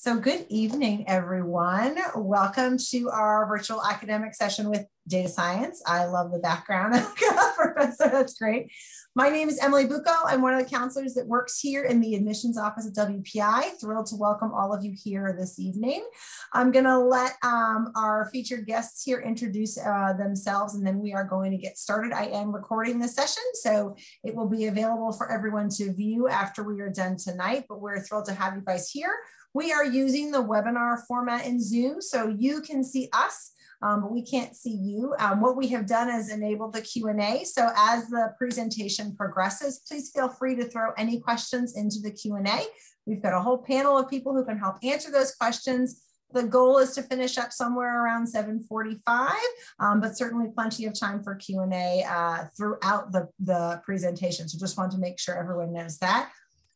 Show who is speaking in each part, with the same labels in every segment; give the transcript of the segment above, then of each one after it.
Speaker 1: So, good evening, everyone. Welcome to our virtual academic session with data science. I love the background, of Professor. That's great. My name is Emily Bucco. I'm one of the counselors that works here in the admissions office at WPI. Thrilled to welcome all of you here this evening. I'm going to let um, our featured guests here introduce uh, themselves, and then we are going to get started. I am recording this session, so it will be available for everyone to view after we are done tonight, but we're thrilled to have you guys here. We are using the webinar format in Zoom, so you can see us, um, but we can't see you. Um, what we have done is enabled the Q&A. So as the presentation progresses, please feel free to throw any questions into the Q&A. We've got a whole panel of people who can help answer those questions. The goal is to finish up somewhere around 7.45, um, but certainly plenty of time for Q&A uh, throughout the, the presentation. So just want to make sure everyone knows that.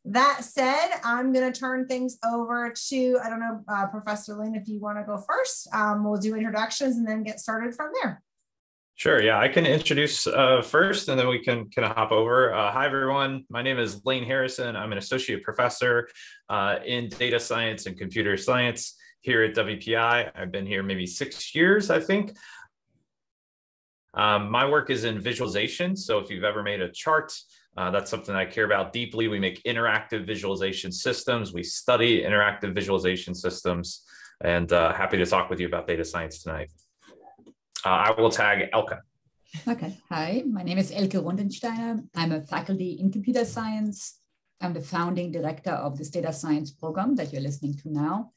Speaker 1: That said, I'm going to turn things over to, I don't know, uh, Professor Lynn, if you want to go first. Um, we'll do introductions and then get started from there.
Speaker 2: Sure. Yeah, I can introduce uh, first and then we can kind of hop over. Uh, hi, everyone. My name is Lane Harrison. I'm an associate professor uh, in data science and computer science here at WPI. I've been here maybe six years, I think. Um, my work is in visualization. So if you've ever made a chart, uh, that's something I care about deeply. We make interactive visualization systems. We study interactive visualization systems and uh, happy to talk with you about data science tonight. Uh, I will tag Elke.
Speaker 3: Okay, hi, my name is Elke Rundensteiner. I'm a faculty in computer science. I'm the founding director of this data science program that you're listening to now.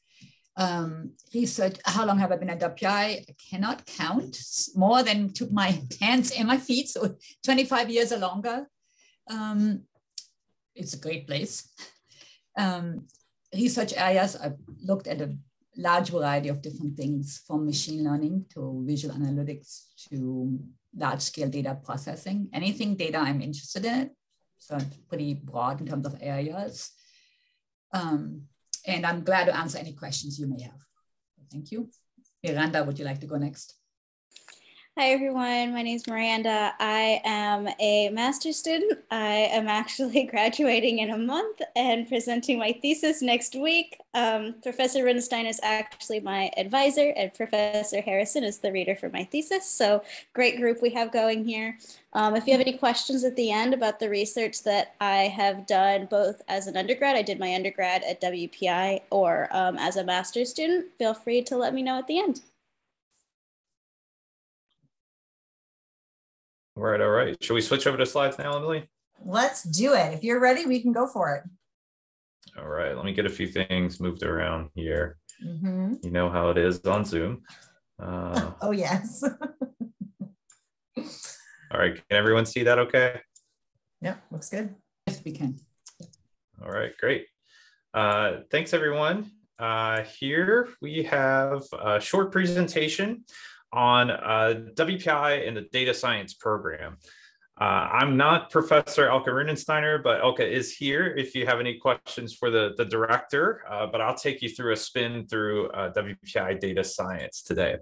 Speaker 3: Um, research, how long have I been at WPI? I cannot count more than took my hands and my feet, so 25 years or longer. Um, it's a great place. Um, research areas, I've looked at a large variety of different things from machine learning to visual analytics to large scale data processing. Anything data I'm interested in, so pretty broad in terms of areas. Um, and I'm glad to answer any questions you may have. Thank you. Miranda, would you like to go next?
Speaker 4: Hi, everyone. My name is Miranda. I am a master's student. I am actually graduating in a month and presenting my thesis next week. Um, Professor Rundensteiner is actually my advisor, and Professor Harrison is the reader for my thesis. So, great group we have going here. Um, if you have any questions at the end about the research that I have done, both as an undergrad, I did my undergrad at WPI, or um, as a master's student, feel free to let me know at the end.
Speaker 2: All right, all right. Should we switch over to slides now, Emily?
Speaker 1: Let's do it. If you're ready, we can go for it.
Speaker 2: All right, let me get a few things moved around here. Mm -hmm. You know how it is on Zoom.
Speaker 1: Uh, oh, yes.
Speaker 2: all right, can everyone see that okay?
Speaker 1: Yeah, looks good.
Speaker 3: Yes, we can.
Speaker 2: All right, great. Uh, thanks, everyone. Uh, here we have a short presentation on uh, WPI and the data science program. Uh, I'm not Professor Elke Rundensteiner, but Elke is here if you have any questions for the, the director, uh, but I'll take you through a spin through uh, WPI data science today.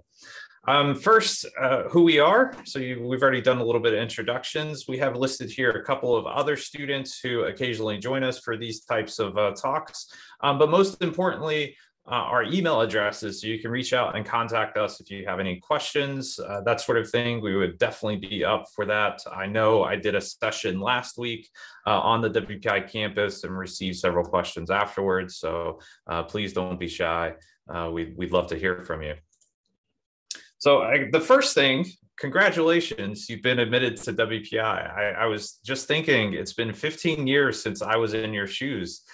Speaker 2: Um, first, uh, who we are. So you, we've already done a little bit of introductions. We have listed here a couple of other students who occasionally join us for these types of uh, talks. Um, but most importantly, uh, our email addresses so you can reach out and contact us if you have any questions, uh, that sort of thing. We would definitely be up for that. I know I did a session last week uh, on the WPI campus and received several questions afterwards. So uh, please don't be shy. Uh, we'd, we'd love to hear from you. So I, the first thing, congratulations, you've been admitted to WPI. I, I was just thinking it's been 15 years since I was in your shoes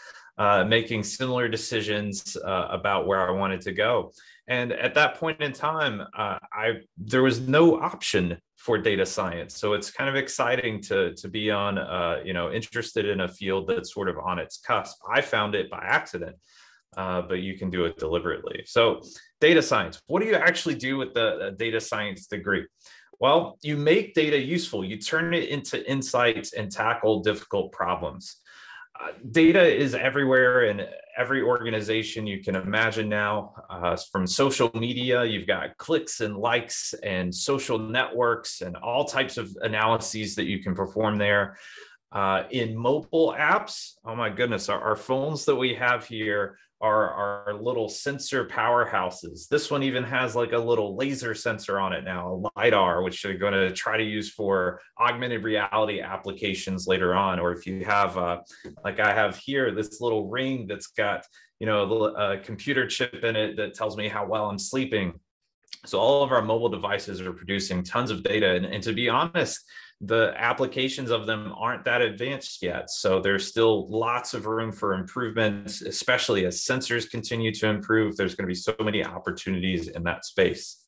Speaker 2: uh, making similar decisions uh, about where I wanted to go. And at that point in time, uh, I there was no option for data science. So it's kind of exciting to to be on, uh, you know, interested in a field that's sort of on its cusp. I found it by accident. Uh, but you can do it deliberately. So, data science. What do you actually do with the data science degree? Well, you make data useful. You turn it into insights and tackle difficult problems data is everywhere in every organization you can imagine now. Uh, from social media, you've got clicks and likes and social networks and all types of analyses that you can perform there. Uh, in mobile apps, oh my goodness, our, our, phones that we have here are our little sensor powerhouses. This one even has like a little laser sensor on it now, a LiDAR, which they're going to try to use for augmented reality applications later on. Or if you have, uh, like I have here, this little ring that's got, you know, a, a computer chip in it that tells me how well I'm sleeping. So all of our mobile devices are producing tons of data. And, and to be honest, the applications of them aren't that advanced yet. So there's still lots of room for improvement, especially as sensors continue to improve. There's going to be so many opportunities in that space.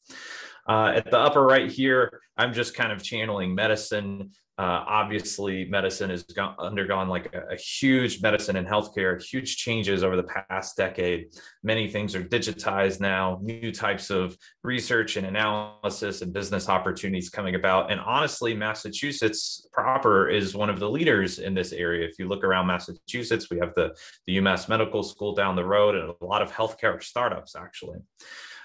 Speaker 2: Uh, at the upper right here, I'm just kind of channeling medicine uh, obviously, medicine has gone, undergone like a, a, huge medicine and healthcare, huge changes over the past decade. Many things are digitized now, new types of research and analysis and business opportunities coming about. And honestly, Massachusetts proper is one of the leaders in this area. If you look around Massachusetts, we have the, the UMass Medical School down the road and a lot of healthcare startups actually.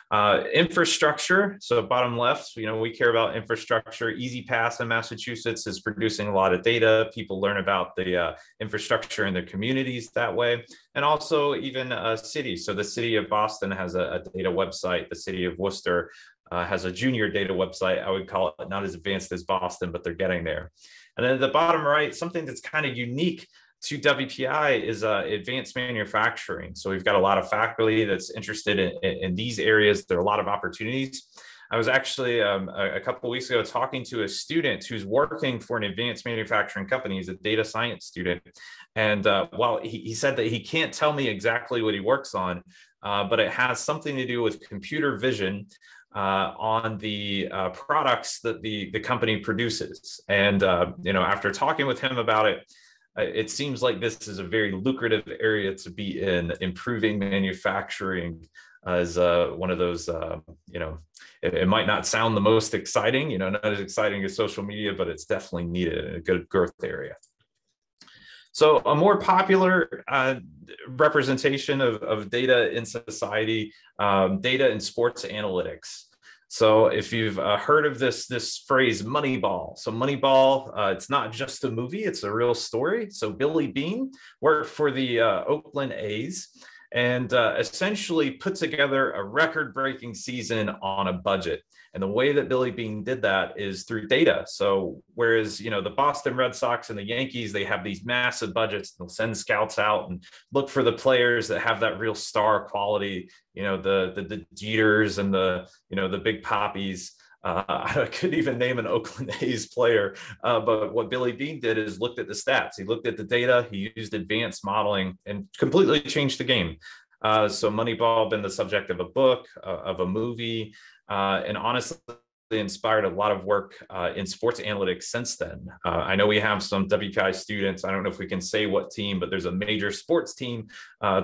Speaker 2: Uh, infrastructure, so bottom left, you know, we care about infrastructure. E-ZPass in Massachusetts is producing a lot of data. People learn about the uh, infrastructure in their communities that way. And also even uh, cities. So the city of Boston has a, a data website. The city of Worcester uh, has a junior data website. I would call it not as advanced as Boston, but they're getting there. And then at the bottom right, something that's kind of unique to WPI is uh, advanced manufacturing. So we've got a lot of faculty that's interested in, in, these areas. There are a lot of opportunities. I was actually um, a, a, couple of weeks ago talking to a student who's working for an advanced manufacturing company. He's a data science student. And uh, while he, he, said that he can't tell me exactly what he works on, uh, but it has something to do with computer vision uh, on the uh, products that the, the company produces. And, uh, you know, after talking with him about it, it seems like this is a very lucrative area to be in. Improving manufacturing as uh, one of those, uh, you know, it, it, might not sound the most exciting, you know, not as exciting as social media, but it's definitely needed in a good growth area. So a more popular uh, representation of, of, data in society, um, data in sports analytics. So if you've uh, heard of this this phrase Moneyball, so Moneyball, uh, it's not just a movie; it's a real story. So Billy Beane worked for the uh, Oakland A's and uh, essentially put together a record-breaking season on a budget. And the way that Billy Beane did that is through data. So whereas you know the Boston Red Sox and the Yankees, they have these massive budgets. They'll send scouts out and look for the players that have that real star quality. You know the the, the Jeters and the you know the Big Papis. Uh, I couldn't even name an Oakland A's player, uh, but what Billy Beane did is looked at the stats. He looked at the data. He used advanced modeling and completely changed the game. Uh, so Moneyball been the subject of a book, uh, of a movie, uh, and honestly inspired a lot of work uh, in sports analytics since then. I know we have some WPI students. I don't know if we can say what team, but there's a major sports team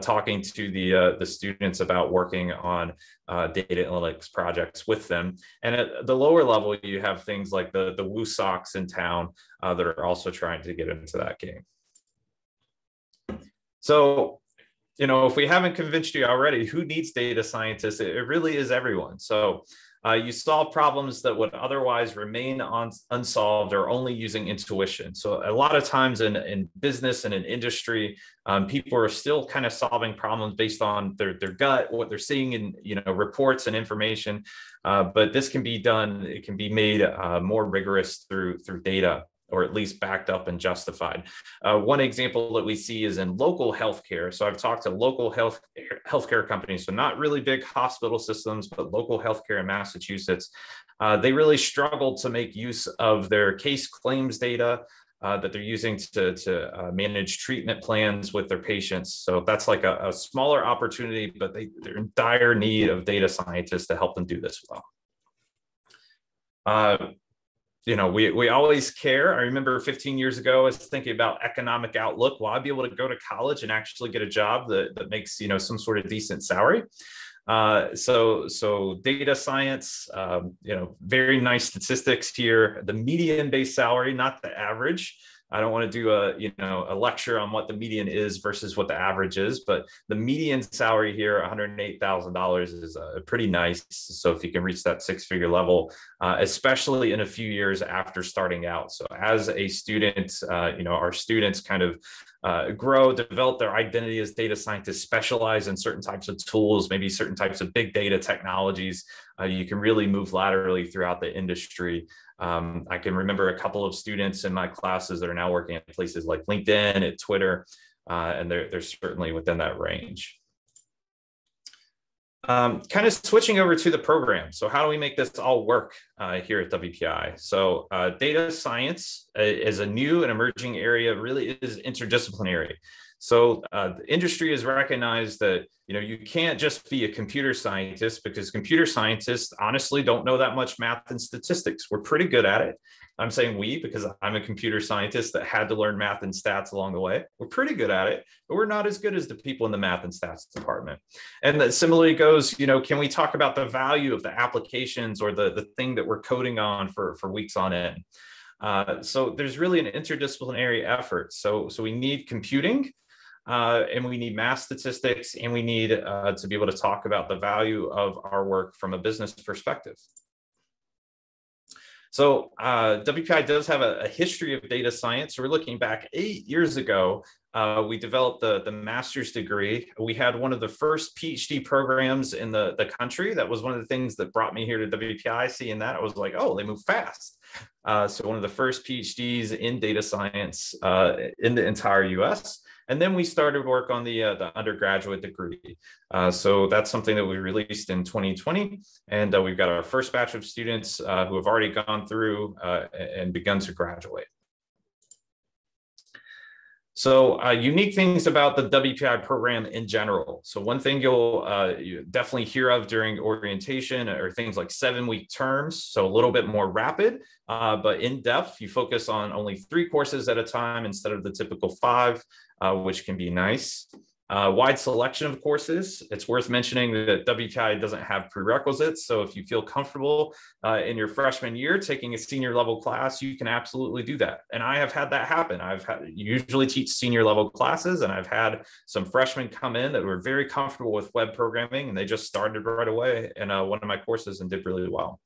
Speaker 2: talking to the the students about working on uh, data analytics projects with them. And at the lower level, you have things like the the Woo Sox in town uh, that are also trying to get into that game. So you know, if we haven't convinced you already, who needs data scientists? It, it really is everyone. So uh, you solve problems that would otherwise remain on, unsolved or only using intuition. So a lot of times in, in business and in industry, um, people are still kind of solving problems based on their, their gut, what they're seeing in you know reports and information. Uh, but this can be done, it can be made uh, more rigorous through through data or at least backed up and justified. Uh, one example that we see is in local healthcare. So I've talked to local health healthcare companies, so not really big hospital systems, but local healthcare in Massachusetts. Uh, they really struggle to make use of their case claims data. Uh, that they're using to, to uh, manage treatment plans with their patients. So that's like a, a smaller opportunity, but they, they're in dire need of data scientists to help them do this well. Uh, you know, we, we always care. I remember 15 years ago, I was thinking about economic outlook. Will I be able to go to college and actually get a job that, that makes, you know, some sort of decent salary? Uh, so, so data science, um, you know, very nice statistics here. The median base salary, not the average, I don't want to do a you know a lecture on what the median is versus what the average is, but the median salary here, one hundred eight thousand dollars, is uh, pretty nice. So if you can reach that six figure level, uh, especially in a few years after starting out. So as a student, uh, you know our students kind of uh, grow, develop their identity as data scientists, specialize in certain types of tools, maybe certain types of big data technologies. Uh, you can really move laterally throughout the industry. Um, I can remember a couple of students in my classes that are now working at places like LinkedIn, at Twitter, uh, and they're, they're certainly within that range. Um, kind of switching over to the program. So how do we make this all work uh, here at WPI? So uh, data science uh, is a new and emerging area, really is interdisciplinary. So uh, the industry has recognized that you know you can't just be a computer scientist because computer scientists honestly don't know that much math and statistics. We're pretty good at it. I'm saying we because I'm a computer scientist that had to learn math and stats along the way. We're pretty good at it, but we're not as good as the people in the math and stats department. And that similarly goes, you know, can we talk about the value of the applications or the, the thing that we're coding on for, for weeks on end? Uh, so there's really an interdisciplinary effort. So, so we need computing, uh, and we need math statistics and we need uh, to be able to talk about the value of our work from a business perspective. So uh, WPI does have a, a, history of data science. So we're looking back eight years ago. Uh, we developed the, the master's degree. We had one of the first PhD programs in the, the country. That was one of the things that brought me here to WPI. Seeing that, I was like, oh, they move fast. Uh, so one of the first PhDs in data science uh, in the entire US. And then we started work on the, uh, the undergraduate degree. Uh, so that's something that we released in 2020. And uh, we've got our first batch of students uh, who have already gone through uh, and begun to graduate. So uh, unique things about the WPI program in general. So one thing you'll uh, you definitely hear of during orientation are things like seven week terms. So a little bit more rapid, uh, but in depth, you focus on only three courses at a time instead of the typical five, uh, which can be nice. Uh, wide selection of courses. It's worth mentioning that WPI doesn't have prerequisites. So if you feel comfortable uh, in your freshman year taking a senior level class, you can absolutely do that. And I have had that happen. I've had, usually teach senior level classes, and I've had some freshmen come in that were very comfortable with web programming, and they just started right away in uh, one of my courses and did really well.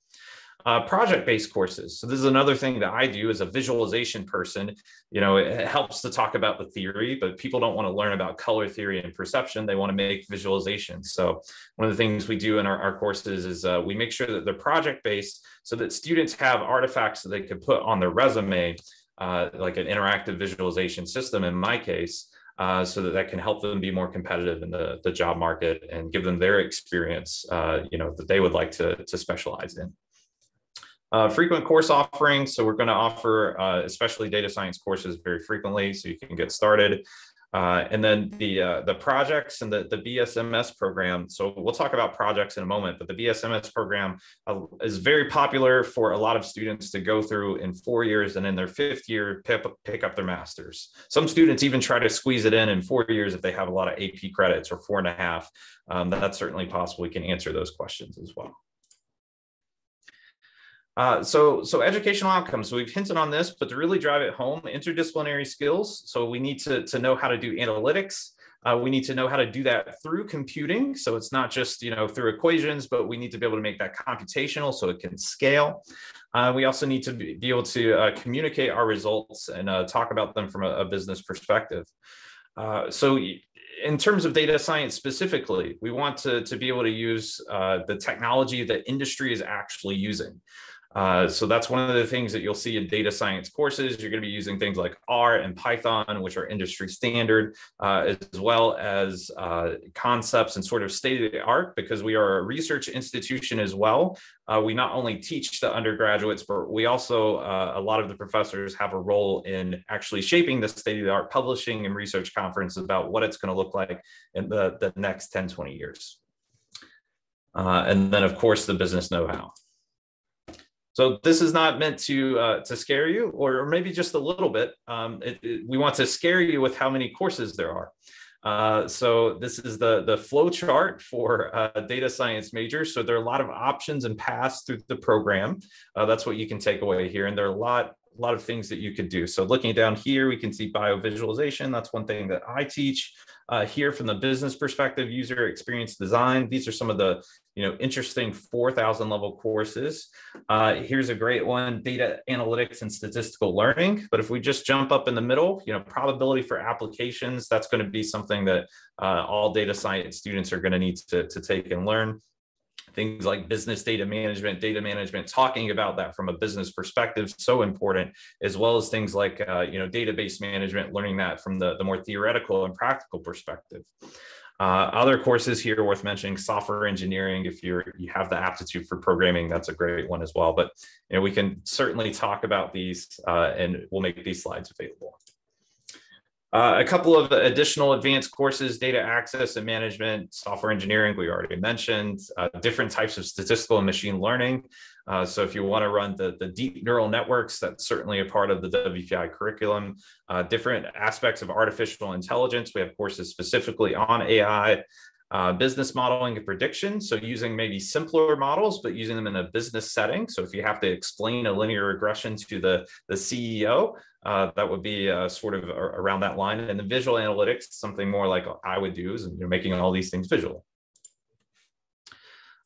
Speaker 2: Uh, project-based courses. So this is another thing that I do as a visualization person. You know, it helps to talk about the theory, but people don't want to learn about color theory and perception. They want to make visualizations. So one of the things we do in our, our courses is uh, we make sure that they're project-based so that students have artifacts that they could put on their resume, uh, like an interactive visualization system in my case, uh, so that that can help them be more competitive in the, the job market and give them their experience, uh, you know, that they would like to, to specialize in. Uh, frequent course offerings. So we're going to offer uh, especially data science courses very frequently so you can get started. Uh, and then the uh, the projects and the, the BSMS program. So we'll talk about projects in a moment, but the BSMS program uh, is very popular for a lot of students to go through in four years and in their fifth year pick, pick up their masters. Some students even try to squeeze it in in four years if they have a lot of AP credits or four and a half. Um, that's certainly possible. We can answer those questions as well. Uh, so, so educational outcomes. So we've hinted on this, but to really drive it home, interdisciplinary skills. So we need to, to know how to do analytics. Uh, we need to know how to do that through computing. So it's not just you know through equations, but we need to be able to make that computational so it can scale. Uh, we also need to be, able to uh, communicate our results and uh, talk about them from a, a business perspective. Uh, so in terms of data science specifically, we want to, to be able to use uh, the technology that industry is actually using. Uh, so that's one of the things that you'll see in data science courses. You're going to be using things like R and Python, which are industry standard, uh, as well as uh, concepts and sort of state of the art, because we are a research institution as well. Uh, we not only teach the undergraduates, but we also, uh, a lot of the professors have a role in actually shaping the state of the art publishing and research conference about what it's going to look like in the, the next 10, 20 years. and then, of course, the business know-how. So this is not meant to uh, to scare you, or, maybe just a little bit. Um, it, it, we want to scare you with how many courses there are. Uh, so this is the the flow chart for uh, data science majors. So there are a lot of options and paths through the program. Uh, that's what you can take away here, and there are a lot a lot of things that you could do. So looking down here, we can see biovisualization. That's one thing that I teach. Uh, here from the business perspective, user experience design. These are some of the you know interesting 4,000 level courses. Uh, here's a great one: data analytics and statistical learning. But if we just jump up in the middle, you know, probability for applications. That's going to be something that uh, all data science students are going to need to to take and learn things like business data management, data management, talking about that from a business perspective, so important, as well as things like, uh, you know, database management, learning that from the, the more theoretical and practical perspective. Uh, other courses here worth mentioning, software engineering. If you're you have the aptitude for programming, that's a great one as well. But you know we can certainly talk about these, uh, and we'll make these slides available. Uh, a couple of additional advanced courses, data access and management, software engineering, we already mentioned, uh, different types of statistical and machine learning. Uh, so if you want to run the, the deep neural networks, that's certainly a part of the WPI curriculum. Uh, different aspects of artificial intelligence. We have courses specifically on AI, uh, business modeling and prediction. So using maybe simpler models, but using them in a business setting. So if you have to explain a linear regression to the, the CEO, uh, that would be uh, sort of around that line. And the visual analytics, something more like I would do is you know, making all these things visual.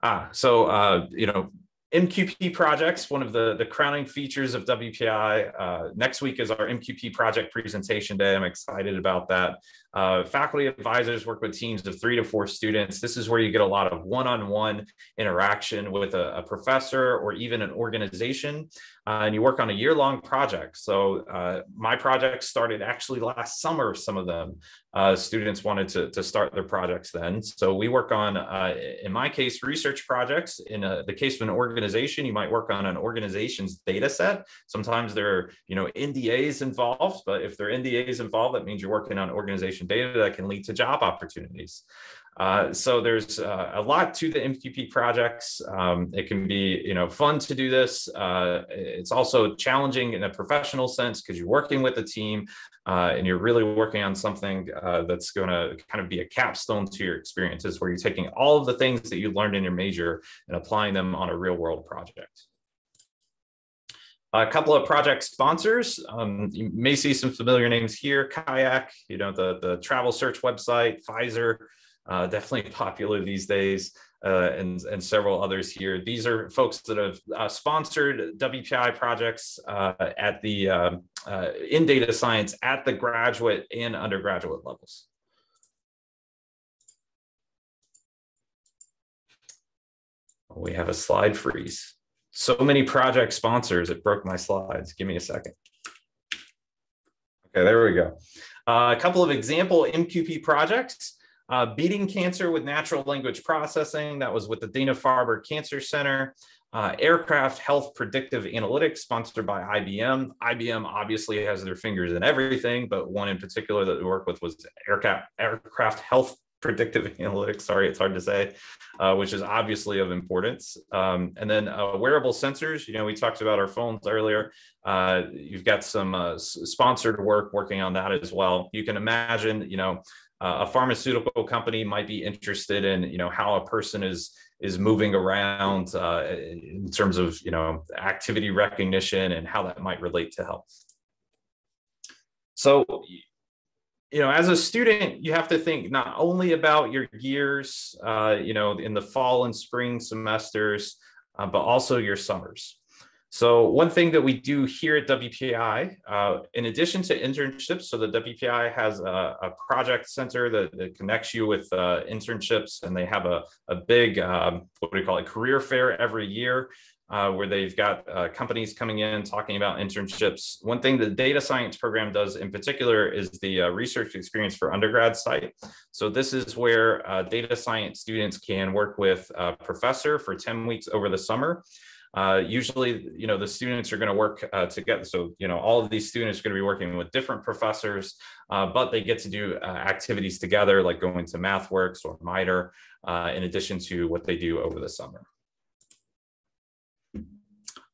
Speaker 2: Ah, so, uh, you know, MQP projects, one of the, the crowning features of WPI. Uh, next week is our MQP project presentation day. I'm excited about that. Uh, faculty advisors work with teams of three to four students. This is where you get a lot of one-on-one interaction with a, a, professor or even an organization, uh, and you work on a year-long project. So uh, my project started actually last summer, some of them. Uh, students wanted to, to start their projects then. So we work on, uh, in my case, research projects. In a, the case of an organization, you might work on an organization's data set. Sometimes there are, you know, NDAs involved, but if there are NDAs involved, that means you're working on organization data that can lead to job opportunities. Uh, so there's uh, a lot to the MQP projects. Um, it can be, you know, fun to do this. Uh, it's also challenging in a professional sense because you're working with a team uh, and you're really working on something uh, that's going to kind of be a capstone to your experiences where you're taking all of the things that you learned in your major and applying them on a real world project. A couple of project sponsors. Um, you may see some familiar names here. Kayak, you know, the, the travel search website, Pfizer, uh, definitely popular these days, uh, and, and several others here. These are folks that have uh, sponsored WPI projects uh, at the um, uh, in data science at the graduate and undergraduate levels. We have a slide freeze so many project sponsors, it broke my slides. Give me a second. Okay, there we go. Uh, a couple of example MQP projects. Uh, beating cancer with natural language processing. That was with the Dana-Farber Cancer Center. Uh, aircraft health predictive analytics sponsored by IBM. IBM obviously has their fingers in everything, but one in particular that we work with was aircraft, aircraft health predictive analytics. Sorry, it's hard to say, uh, which is obviously of importance. Um, and then uh, wearable sensors. You know, we talked about our phones earlier. Uh, you've got some uh, sponsored work working on that as well. You can imagine, you know, uh, a pharmaceutical company might be interested in, you know, how a person is is moving around uh, in terms of, you know, activity recognition and how that might relate to health. So you know, as a student, you have to think not only about your years, uh, you know, in the fall and spring semesters, uh, but also your summers. So one thing that we do here at WPI, uh, in addition to internships, so the WPI has a, a project center that, that, connects you with uh, internships, and they have a, a big, um, what do we call it, career fair every year uh, where they've got uh, companies coming in talking about internships. One thing the data science program does in particular is the uh, research experience for undergrad site. So this is where uh, data science students can work with a professor for 10 weeks over the summer. Uh, usually, you know, the students are going to work uh, together. So, you know, all of these students are going to be working with different professors, but they get to do activities together, like going to MathWorks or MITRE, in addition to what they do over the summer.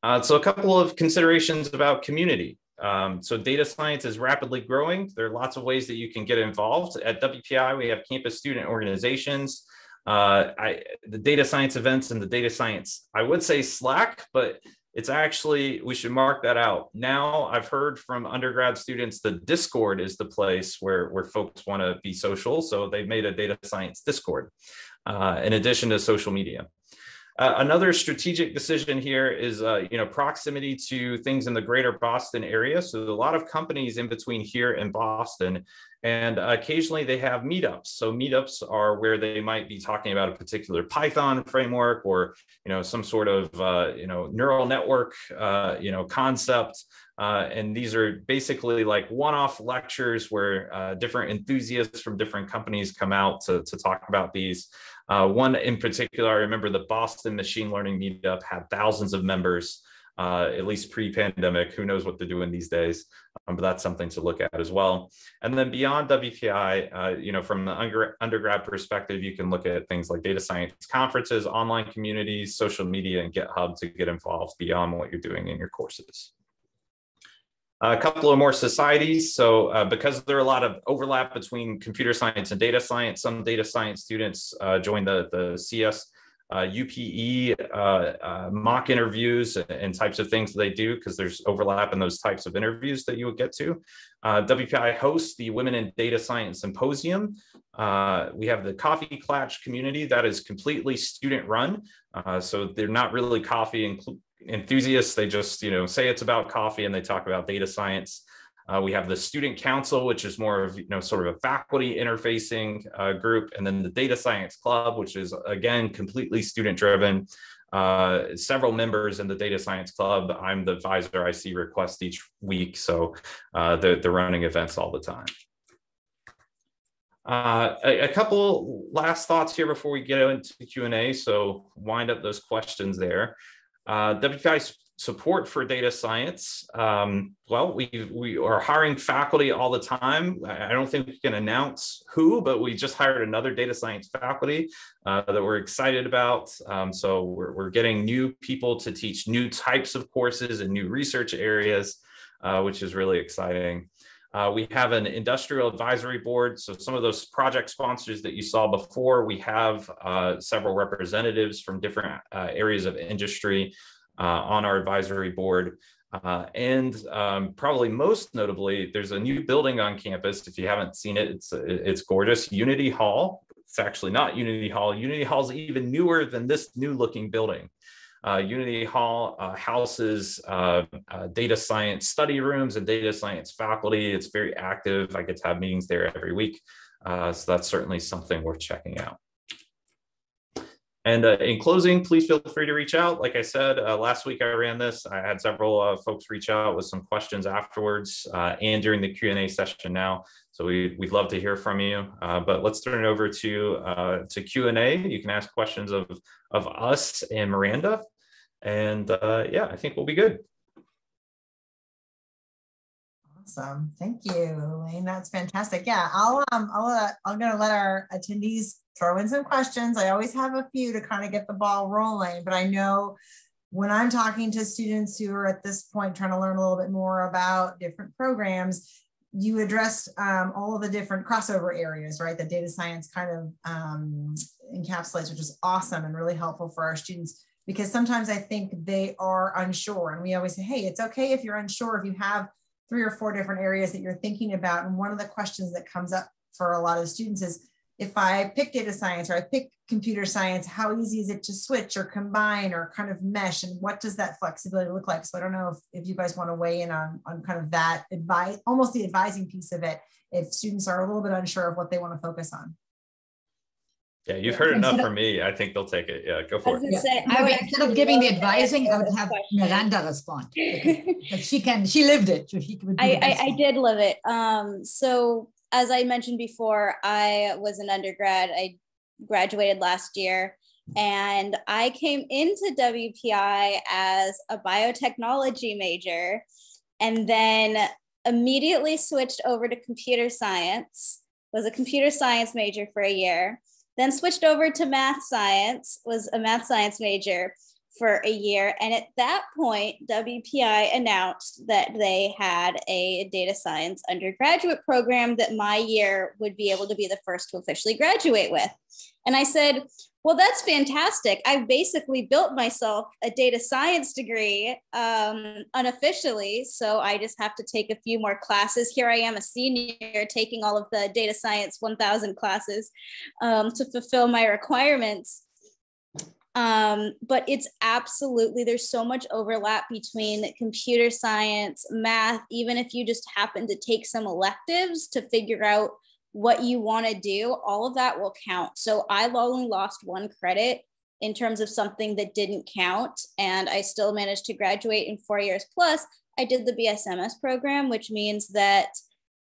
Speaker 2: Uh, so a couple of considerations about community. Um, so data science is rapidly growing. There are lots of ways that you can get involved. At WPI, we have campus student organizations. Uh, I, the data science events and the data science, I would say Slack, but it's actually we should mark that out now i've heard from undergrad students the discord is the place where where folks want to be social so they've made a data science discord uh, in addition to social media uh, another strategic decision here is, uh, you know, proximity to things in the greater Boston area. So a lot of companies in between here and Boston, and occasionally they have meetups. So meetups are where they might be talking about a particular Python framework or, you know, some sort of, uh, you know, neural network, uh, you know, concept. Uh, and these are basically like one-off lectures where uh, different enthusiasts from different companies come out to, to talk about these. Uh, one in particular, I remember the Boston Machine Learning Meetup had thousands of members, uh, at least pre-pandemic. Who knows what they're doing these days? Um, but that's something to look at as well. And then beyond WPI, uh, you know, from the under, undergrad perspective, you can look at things like data science conferences, online communities, social media, and GitHub to get involved beyond what you're doing in your courses a couple of more societies. So uh, because there are a lot of overlap between computer science and data science, some data science students uh, join the, the CS uh, UPE uh, uh, mock interviews and types of things that they do because there's overlap in those types of interviews that you would get to. Uh, WPI hosts the Women in Data Science Symposium. we have the Coffee Clatch community that is completely student run. so they're not really coffee enthusiasts. They just, you know, say it's about coffee and they talk about data science. Uh, we have the student council, which is more of, you know, sort of a faculty interfacing uh, group. And then the data science club, which is again, completely student driven. Uh, several members in the data science club. I'm the advisor. I see requests each week. So uh, they're, they're running events all the time. Uh, a, a, couple last thoughts here before we get into Q&A. So wind up those questions there. Uh, WPI support for data science. Um, well, we, we are hiring faculty all the time. I don't think we can announce who, but we just hired another data science faculty uh, that we're excited about. Um, so we're, we're getting new people to teach new types of courses and new research areas, uh, which is really exciting. Uh, we have an industrial advisory board. So some of those project sponsors that you saw before, we have uh, several representatives from different uh, areas of industry on our advisory board. Uh, and um, probably most notably, there's a new building on campus. If you haven't seen it, it's, it's gorgeous, Unity Hall. It's actually not Unity Hall. Unity Hall is even newer than this new looking building. Uh, Unity Hall uh, houses uh, uh, data science study rooms and data science faculty. It's very active. I get to have meetings there every week. Uh, so that's certainly something worth checking out. And uh, in closing, please feel free to reach out. Like I said, uh, last week I ran this. I had several uh, folks reach out with some questions afterwards and during the Q&A session now. So we, would love to hear from you. but let's turn it over to, to Q&A. You can ask questions of, of us and Miranda. And yeah, I think we'll be good.
Speaker 1: Awesome. Thank you, Lane. That's fantastic. Yeah, I'll um I'll uh, I'm gonna let our attendees throw in some questions. I always have a few to kind of get the ball rolling, but I know when I'm talking to students who are at this point trying to learn a little bit more about different programs, you addressed um, all of the different crossover areas, right? That data science kind of um, encapsulates, which is awesome and really helpful for our students because sometimes I think they are unsure. And we always say, hey, it's okay if you're unsure, if you have three or four different areas that you're thinking about. And one of the questions that comes up for a lot of students is if I pick data science or I pick computer science, how easy is it to switch or combine or kind of mesh? And what does that flexibility look like? So I don't know if, if you guys want to weigh in on, on kind of that advice, almost the advising piece of it, if students are a little bit unsure of what they want to focus on.
Speaker 2: Yeah, you've heard enough from me. I think they'll take it. Yeah, go for it.
Speaker 3: Yeah. Say, I would instead of giving the advising, I would have Miranda respond. she can, she lived it. So she
Speaker 4: I, I, I, did live it. Um, so as I mentioned before, I was an undergrad. I graduated last year and I came into WPI as a biotechnology major and then immediately switched over to computer science, was a computer science major for a year then switched over to math science, was a math science major for a year. And at that point, WPI announced that they had a data science undergraduate program that my year would be able to be the first to officially graduate with. And I said, well, that's fantastic. I've basically built myself a data science degree um, unofficially. So I just have to take a few more classes. Here I am, a senior, taking all of the data science 1000 classes um, to fulfill my requirements. Um, but it's absolutely, there's so much overlap between computer science, math, even if you just happen to take some electives to figure out what you want to do, all of that will count. So I only lost one credit in terms of something that didn't count, and I still managed to graduate in four years. Plus, I did the BSMS program, which means that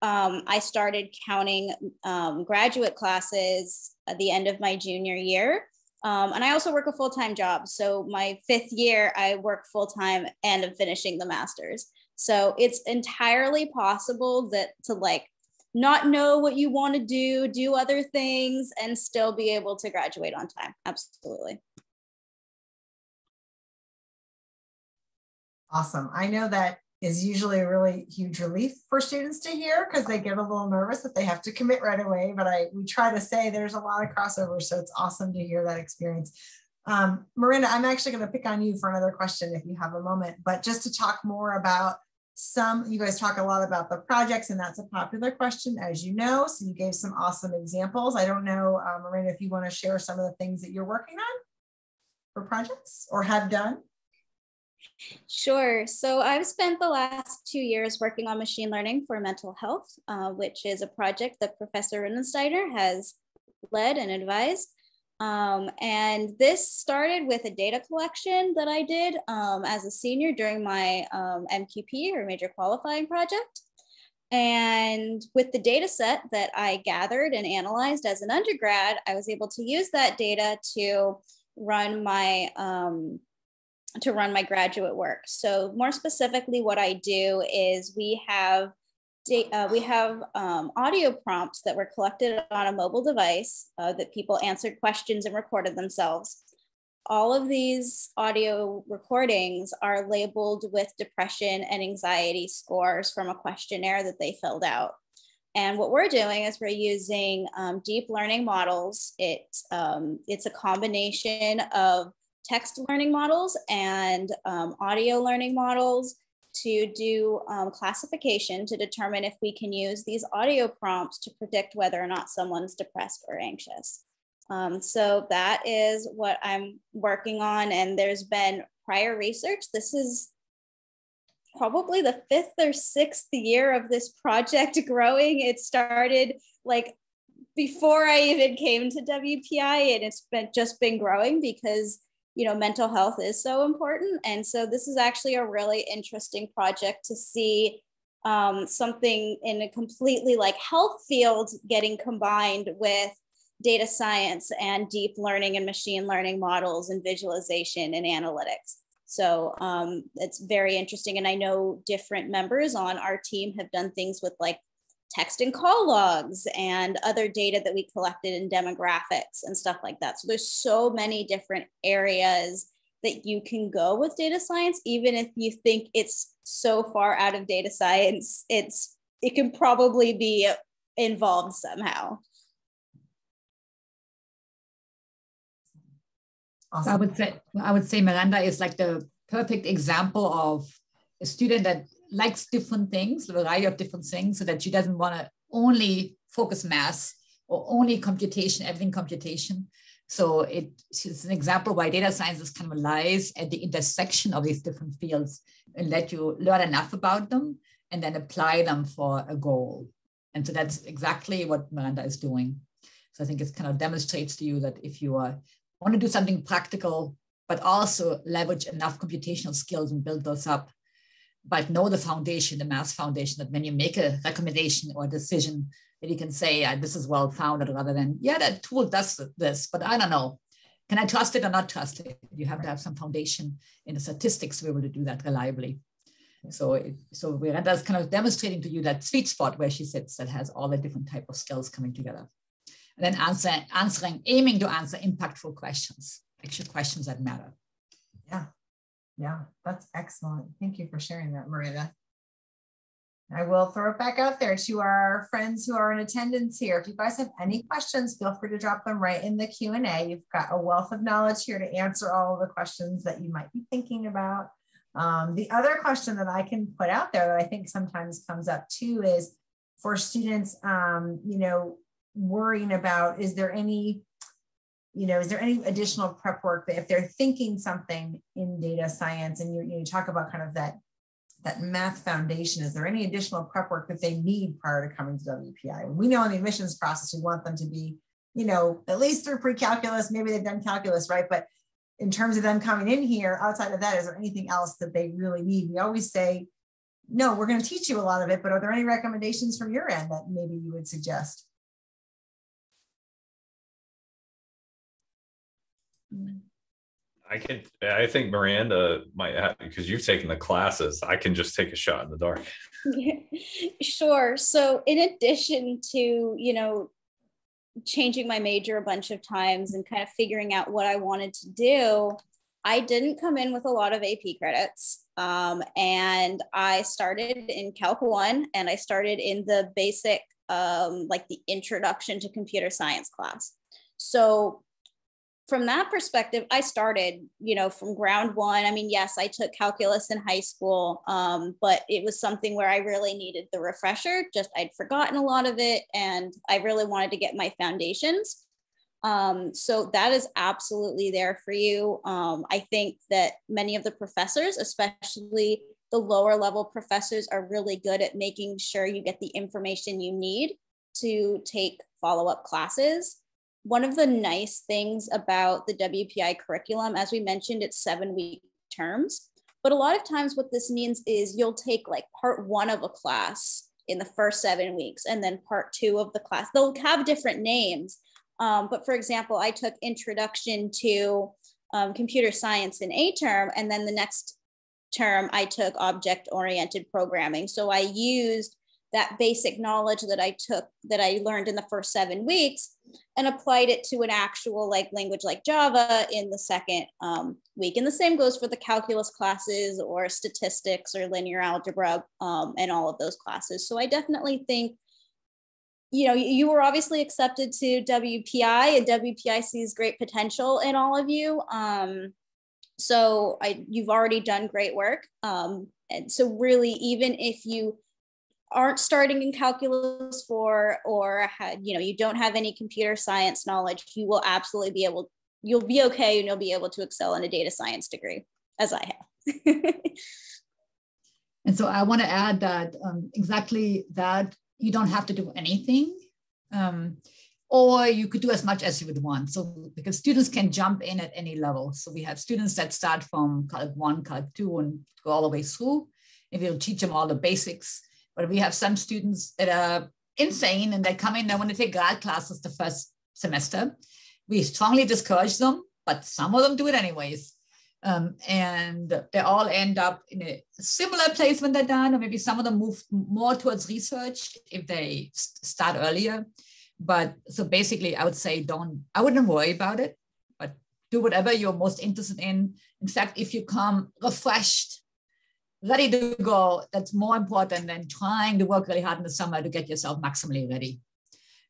Speaker 4: um, I started counting um, graduate classes at the end of my junior year. Um, and I also work a full time job. So my fifth year, I work full time and I'm finishing the master's. So it's entirely possible that to like not know what you want to do, do other things, and still be able to graduate on time. Absolutely.
Speaker 1: Awesome. I know that is usually a really huge relief for students to hear because they get a little nervous that they have to commit right away. But I we try to say there's a lot of crossover, so it's awesome to hear that experience. Um, Miranda, I'm actually going to pick on you for another question if you have a moment, but just to talk more about some, you guys talk a lot about the projects, and that's a popular question, as you know. So you gave some awesome examples. I don't know, uh, Miranda, if you want to share some of the things that you're working on for projects or have done.
Speaker 4: Sure. So I've spent the last two years working on machine learning for mental health, uh, which is a project that Professor Rundensteiner has led and advised. Um, and this started with a data collection that I did um, as a senior during my um, MQP or major qualifying project. And with the data set that I gathered and analyzed as an undergrad, I was able to use that data to run my um, to run my graduate work. So more specifically, what I do is we have uh, we have um, audio prompts that were collected on a mobile device uh, that people answered questions and recorded themselves. All of these audio recordings are labeled with depression and anxiety scores from a questionnaire that they filled out. And what we're doing is we're using um, deep learning models. It, um, it's a combination of text learning models and um, audio learning models to do um, classification to determine if we can use these audio prompts to predict whether or not someone's depressed or anxious. Um, so that is what I'm working on. And there's been prior research. This is probably the fifth or sixth year of this project growing. It started like before I even came to WPI, and it's been just been growing because you know mental health is so important. And so this is actually a really interesting project to see um, something in a completely like health field getting combined with data science and deep learning and machine learning models and visualization and analytics. So um, it's very interesting. And i know different members on our team have done things with like text and call logs and other data that we collected in demographics and stuff like that. So there's so many different areas that you can go with data science, even if you think it's so far out of data science, it's it can probably be involved somehow.
Speaker 3: Awesome. I would say I would say Miranda is like the perfect example of a student that likes different things, a variety of different things, so that she doesn't want to only focus math or only computation, everything computation. So it, it's an example why data science is kind of lies at the intersection of these different fields and let you learn enough about them and then apply them for a goal. And so that's exactly what Miranda is doing. So I think it kind of demonstrates to you that if you want to do something practical, but also leverage enough computational skills and build those up, but know the foundation, the math foundation, that when you make a recommendation or a decision, that you can say, this is well founded rather than, yeah, that tool does this, but I don't know. Can I trust it or not trust it? You have to have some foundation in the statistics to be able to do that reliably. So, so Miranda's kind of demonstrating to you that sweet spot where she sits that has all the different type of skills coming together. And then answer, answering, aiming to answer impactful questions, actual questions that matter.
Speaker 1: Yeah. Yeah, that's excellent. Thank you for sharing that, Miranda. I will throw it back out there to our friends who are in attendance here. If you guys have any questions, feel free to drop them right in the Q&A. You've got a wealth of knowledge here to answer all of the questions that you might be thinking about. Um, the other question that I can put out there that I think sometimes comes up too is for students, um, you know, worrying about, is there any, you know, is there any additional prep work that if they're thinking something in data science and you, you talk about kind of that that math foundation, is there any additional prep work that they need prior to coming to WPI? We know in the admissions process, we want them to be, you know, at least through pre-calculus, maybe they've done calculus, right? But in terms of them coming in here, outside of that, is there anything else that they really need? We always say, no, we're going to teach you a lot of it, but are there any recommendations from your end that maybe you would suggest?
Speaker 2: I can. I think Miranda might have because you've taken the classes. I can just take a shot in the dark.
Speaker 4: sure. So, in addition to you know changing my major a bunch of times and kind of figuring out what I wanted to do, I didn't come in with a lot of AP credits. Um, and I started in Calc 1 and I started in the basic, um, like the introduction to computer science class. So from that perspective, I started, you know, from ground one. I mean, yes, I took calculus in high school, um, but it was something where I really needed the refresher. Just I'd forgotten a lot of it, and I really wanted to get my foundations. Um, so that is absolutely there for you. Um, I think that many of the professors, especially the lower level professors, are really good at making sure you get the information you need to take follow up classes one of the nice things about the WPI curriculum, as we mentioned, it's seven week terms. But a lot of times, what this means is you'll take like part one of a class in the first seven weeks, and then part two of the class. They'll have different names. Um, but for example, I took introduction to um, computer science in a term, and then the next term I took object oriented programming. So I used that basic knowledge that I took that I learned in the first seven weeks and applied it to an actual like language like Java in the second um, week. And the same goes for the calculus classes or statistics or linear algebra um, and all of those classes. So I definitely think, you know, you were obviously accepted to WPI and WPI sees great potential in all of you. Um, so I, you've already done great work. Um, and so really, even if you aren't starting in calculus for or had, you know you don't have any computer science knowledge you will absolutely be able you'll be okay and you'll be able to excel in a data science degree as i have.
Speaker 3: And so i want to add that um, exactly that you don't have to do anything um, or you could do as much as you would want. So because students can jump in at any level. So we have students that start from calc 1 calc 2 and go all the way through and we'll teach them all the basics but we have some students that are insane and they come in, they want to take grad classes the first semester. We strongly discourage them, but some of them do it anyways. Um, and they all end up in a similar place when they're done, or maybe some of them move more towards research if they start earlier. But so basically, I would say don't, I wouldn't worry about it, but do whatever you're most interested in. In fact, if you come refreshed ready to go, that's more important than trying to work really hard in the summer to get yourself maximally ready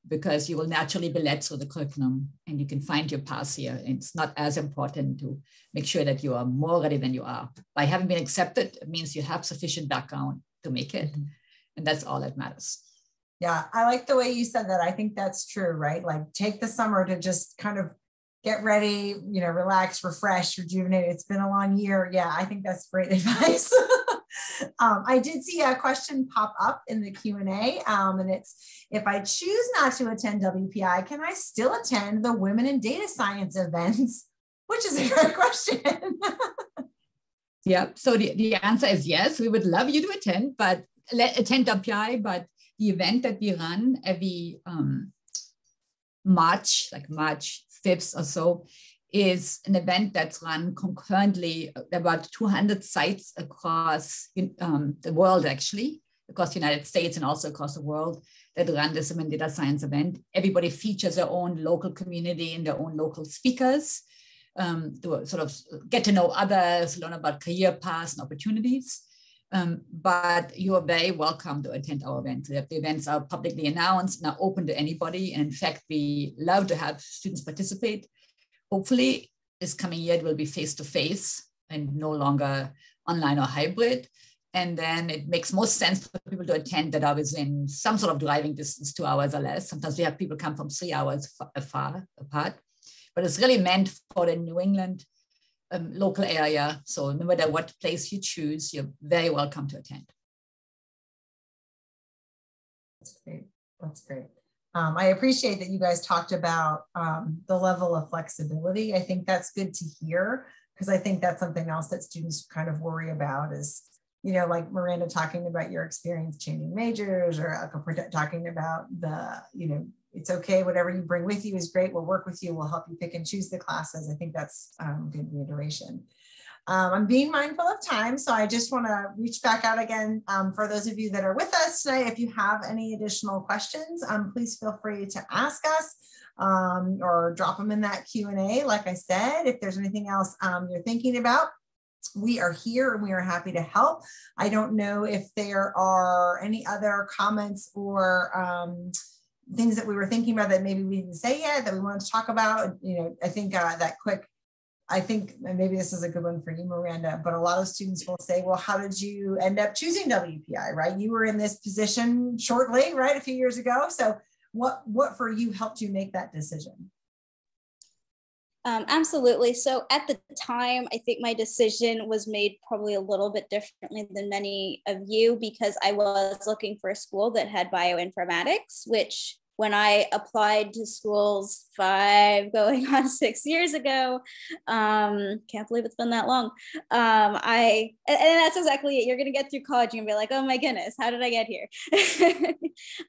Speaker 3: because you will naturally be led through the curriculum and you can find your path here. And it's not as important to make sure that you are more ready than you are. By having been accepted, it means you have sufficient background to make it. Mm-hmm. And that's all that matters.
Speaker 1: Yeah, I like the way you said that. I think that's true, right? Like take the summer to just kind of get ready, you know, relax, refresh, rejuvenate. It's been a long year. Yeah, I think that's great advice. Um, I did see a question pop up in the Q&A um, and it's, if I choose not to attend WPI, can I still attend the Women in Data Science events? Which is a great question.
Speaker 3: yeah, so the, the answer is yes, we would love you to attend, but attend WPI, but the event that we run every um, March, like March 5th or so, is an event that's run concurrently about 200 sites across um, the world, actually, across the United States and also across the world that run this Women Data Science event. Everybody features their own local community and their own local speakers. um, to sort of get to know others, learn about career paths and opportunities. Um, but you are very welcome to attend our events. The events are publicly announced and are open to anybody. And in fact, we love to have students participate. Hopefully, this coming year it will be face to face and no longer online or hybrid. And then it makes most sense for people to attend that are within some sort of driving distance, two hours or less. Sometimes we have people come from three hours far apart. But it's really meant for the New England um, local area. So no matter what place you choose, you're very welcome to attend.
Speaker 1: That's great. That's great. Um, I appreciate that you guys talked about um, the level of flexibility. I think that's good to hear because I think that's something else that students kind of worry about is, you know, like Miranda talking about your experience changing majors or talking about the, you know, it's okay. Whatever you bring with you is great. We'll work with you. We'll help you pick and choose the classes. I think that's um, good reiteration. Um, I'm being mindful of time, so I just want to reach back out again um, for those of you that are with us tonight. If you have any additional questions, um, please feel free to ask us um, or drop them in that Q&A. Like I said, if there's anything else um, you're thinking about, we are here and we are happy to help. I don't know if there are any other comments or um, things that we were thinking about that maybe we didn't say yet that we wanted to talk about. You know, I think uh, that quick, I think maybe this is a good one for you, Miranda, but a lot of students will say, well, how did you end up choosing WPI, right? You were in this position shortly, right, a few years ago. So what, what for you helped you make that decision?
Speaker 4: Um, absolutely. So at the time, I think my decision was made probably a little bit differently than many of you because I was looking for a school that had bioinformatics, which when I applied to schools five going on six years ago, um, can't believe it's been that long. Um, I and, and that's exactly it. You're gonna get through college and be like, oh my goodness, how did I get here?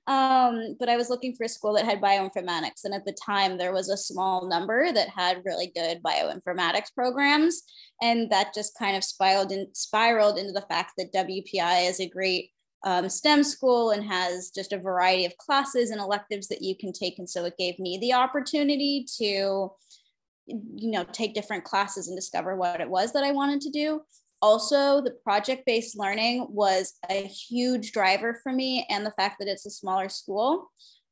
Speaker 4: um, but I was looking for a school that had bioinformatics, and at the time there was a small number that had really good bioinformatics programs, and that just kind of spiraled in, spiraled into the fact that WPI is a great um, STEM school and has just a variety of classes and electives that you can take. And so it gave me the opportunity to, you know, take different classes and discover what it was that I wanted to do. Also, the project based learning was a huge driver for me, and the fact that it's a smaller school.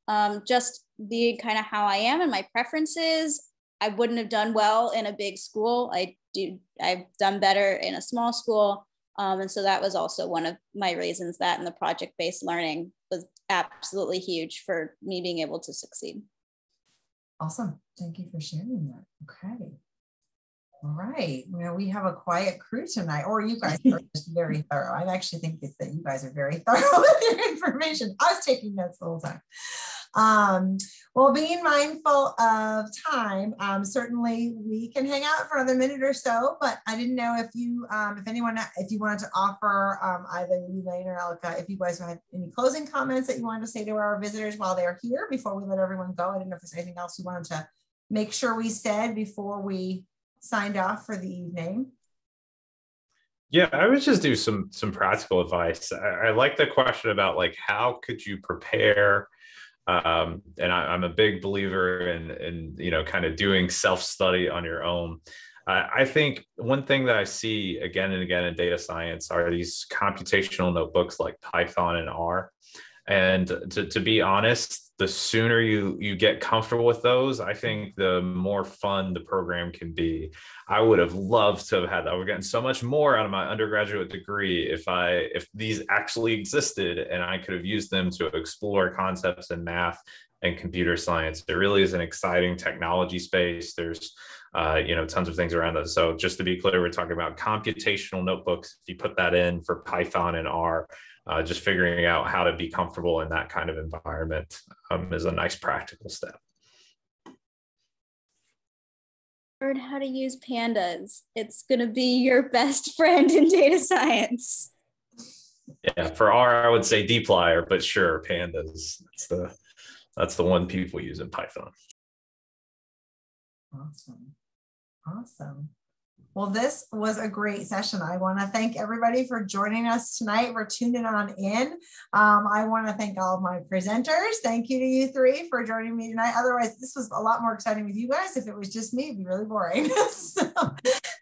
Speaker 4: Um, just being kind of how I am and my preferences, I wouldn't have done well in a big school. I do, I've done better in a small school um, and so that was also one of my reasons that in the project based learning was absolutely huge for me being able to succeed.
Speaker 1: Awesome. Thank you for sharing that. Okay. All right. Well, we have a quiet crew tonight, or you guys are just very thorough. I actually think that you guys are very thorough with your information. I was taking notes the whole time. Um, well, being mindful of time, um, certainly we can hang out for another minute or so, but I didn't know if you, um, if anyone, if you wanted to offer um, either Lane or Elke, if you guys had any closing comments that you wanted to say to our visitors while they're here before we let everyone go. I didn't know if there's anything else you wanted to make sure we said before we signed off for the evening.
Speaker 2: Yeah, I would just do some some practical advice. I, I like the question about like how could you prepare um, and I, am a big believer in, in you know kind of doing self study on your own. Uh, I think one thing that I see again and again in data science are these computational notebooks like Python and R. And to, to be honest, the sooner you you get comfortable with those, I think the more fun the program can be. I would have loved to have had that. We're getting so much more out of my undergraduate degree if I if these actually existed and I could have used them to explore concepts in math and computer science. It really is an exciting technology space. There's uh, you know tons of things around that. So just to be clear, we're talking about computational notebooks. If you put that in for Python and R, uh, just figuring out how to be comfortable in that kind of environment um, is a nice practical step.
Speaker 4: Learn how to use pandas. It's going to be your best friend in data science.
Speaker 2: Yeah, for R, I would say dplyr, but sure, pandas. That's the that's the one people use in Python.
Speaker 1: Awesome, awesome. Well, this was a great session. I want to thank everybody for joining us tonight. We're tuning on in. Um, I want to thank all of my presenters. Thank you to you three for joining me tonight. Otherwise, this was a lot more exciting with you guys. If it was just me, it'd be really boring. so,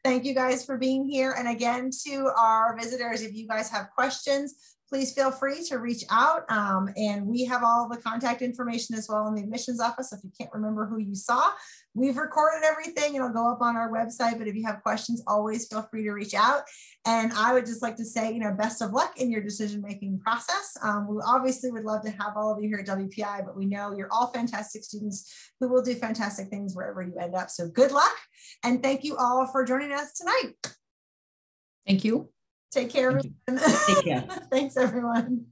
Speaker 1: thank you guys for being here. And again, to our visitors, if you guys have questions, please feel free to reach out. Um, and we have all the contact information as well in the admissions office. If you can't remember who you saw, we've recorded everything. It'll go up on our website. But if you have questions, always feel free to reach out. And I would just like to say, you know, best of luck in your decision making process. Um, we obviously would love to have all of you here at WPI, but we know you're all fantastic students who will do fantastic things wherever you end up. So good luck. And thank you all for joining us tonight.
Speaker 3: Thank you.
Speaker 1: Take care.
Speaker 3: Take care.
Speaker 1: Thanks, everyone.